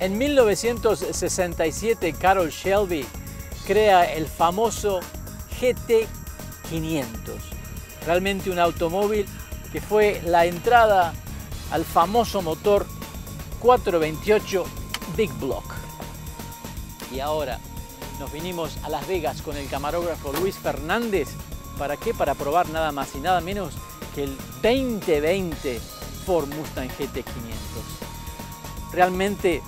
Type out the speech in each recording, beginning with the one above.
En 1967 Carol Shelby crea el famoso GT500, realmente un automóvil que fue la entrada al famoso motor 428 Big Block. Y ahora nos vinimos a Las Vegas con el camarógrafo Luis Fernández. ¿Para qué? Para probar nada más y nada menos que el 2020 Ford Mustang GT500. Realmente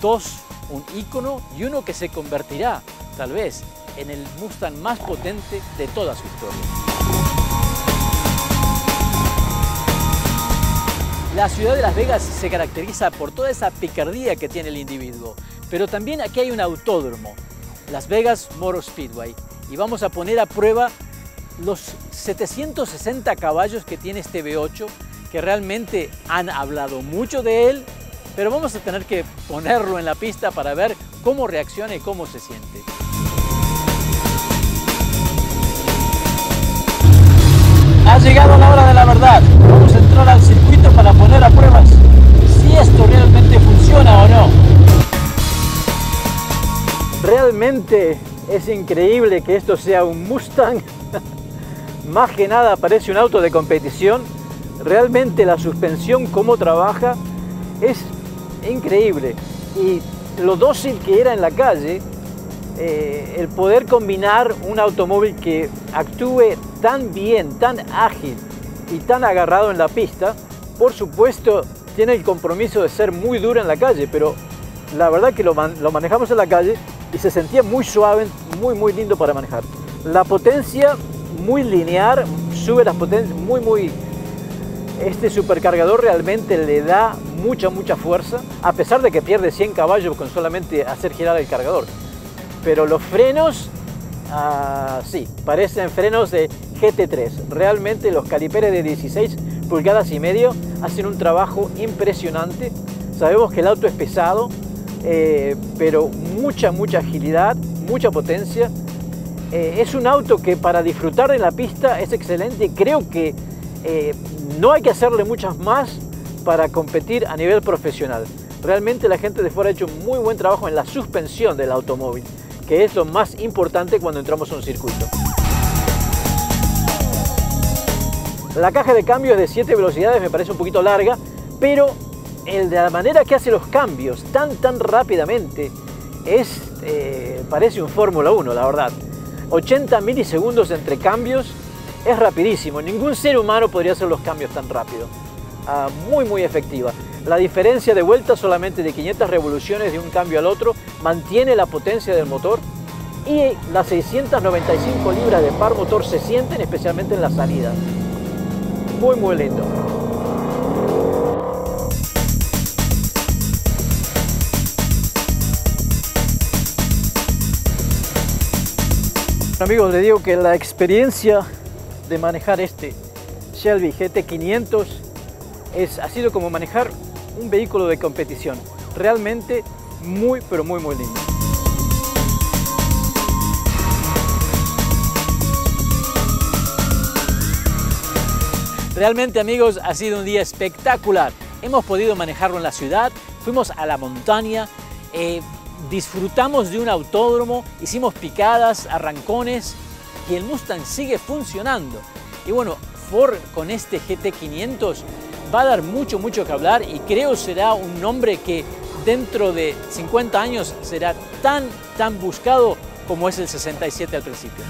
dos, un ícono y uno que se convertirá, tal vez, en el Mustang más potente de toda su historia. La ciudad de Las Vegas se caracteriza por toda esa picardía que tiene el individuo, pero también aquí hay un autódromo, Las Vegas Motor Speedway, y vamos a poner a prueba los 760 caballos que tiene este V8, que realmente han hablado mucho de él, pero vamos a tener que ponerlo en la pista para ver cómo reacciona y cómo se siente. Ha llegado la hora de la verdad. Vamos a entrar al circuito para poner a prueba si esto realmente funciona o no. Realmente es increíble que esto sea un Mustang. Más que nada parece un auto de competición. Realmente la suspensión, cómo trabaja, es increíble. Y lo dócil que era en la calle, eh, el poder combinar un automóvil que actúe tan bien, tan ágil y tan agarrado en la pista, por supuesto tiene el compromiso de ser muy duro en la calle, pero la verdad que lo, lo manejamos en la calle y se sentía muy suave, muy muy lindo para manejar. La potencia muy lineal, sube las potencias muy muy... Este supercargador realmente le da mucha mucha fuerza, a pesar de que pierde 100 caballos con solamente hacer girar el cargador. Pero los frenos, ah, sí, parecen frenos de GT3. Realmente los caliperes de 16 pulgadas y medio hacen un trabajo impresionante. Sabemos que el auto es pesado, eh, pero mucha, mucha agilidad, mucha potencia. Eh, es un auto que para disfrutar en la pista es excelente. Creo que eh, no hay que hacerle muchas más para competir a nivel profesional. Realmente la gente de fuera ha hecho un muy buen trabajo en la suspensión del automóvil, que es lo más importante cuando entramos a un circuito. La caja de cambios de 7 velocidades me parece un poquito larga, pero el de la manera que hace los cambios tan tan rápidamente es eh, parece un Fórmula 1, la verdad. 80 milisegundos entre cambios es rapidísimo. Ningún ser humano podría hacer los cambios tan rápido. Ah, muy muy efectiva. La diferencia de vuelta solamente de 500 revoluciones de un cambio al otro mantiene la potencia del motor y las 695 libras de par motor se sienten especialmente en la salida. Muy muy lindo. Amigos, les digo que la experiencia de manejar este Shelby GT500 es, ha sido como manejar un vehículo de competición. Realmente muy, pero muy, muy lindo. Realmente amigos ha sido un día espectacular. Hemos podido manejarlo en la ciudad, fuimos a la montaña, eh, disfrutamos de un autódromo, hicimos picadas, arrancones y el Mustang sigue funcionando. Y bueno, Ford con este GT500 va a dar mucho, mucho que hablar y creo será un nombre que dentro de 50 años será tan, tan buscado como es el 67 al principio.